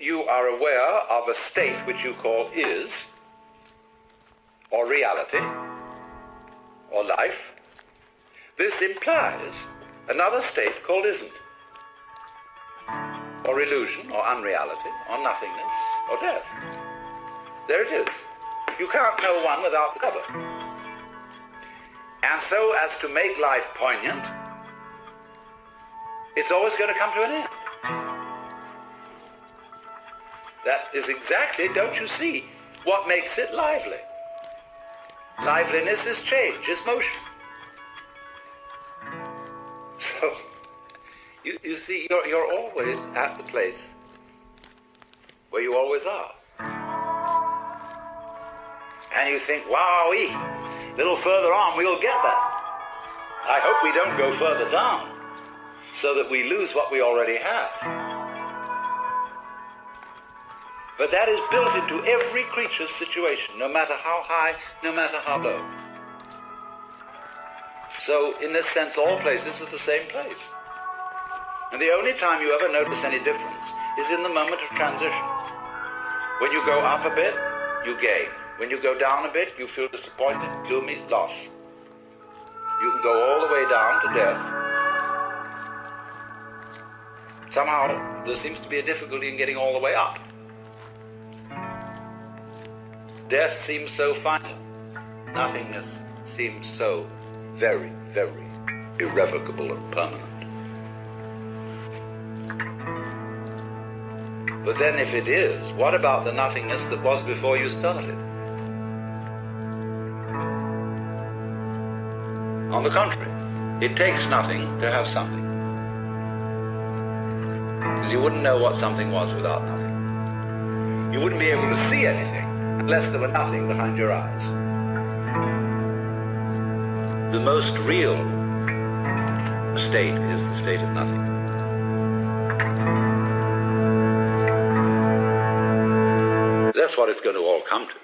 you are aware of a state which you call is, or reality, or life, this implies another state called isn't, or illusion, or unreality, or nothingness, or death. There it is. You can't know one without the other. And so as to make life poignant, it's always going to come to an end. That is exactly, don't you see, what makes it lively. Liveliness is change, is motion. So, you, you see, you're, you're always at the place where you always are. And you think, wowee, a little further on we'll get that. I hope we don't go further down so that we lose what we already have. But that is built into every creature's situation, no matter how high, no matter how low. So, in this sense, all places are the same place. And the only time you ever notice any difference is in the moment of transition. When you go up a bit, you gain. When you go down a bit, you feel disappointed, gloomy, loss. You can go all the way down to death. Somehow, there seems to be a difficulty in getting all the way up. Death seems so final. Nothingness seems so very, very irrevocable and permanent. But then, if it is, what about the nothingness that was before you started? On the contrary, it takes nothing to have something. Because you wouldn't know what something was without nothing. You wouldn't be able to see anything unless there were nothing behind your eyes. The most real state is the state of nothing. That's what it's going to all come to.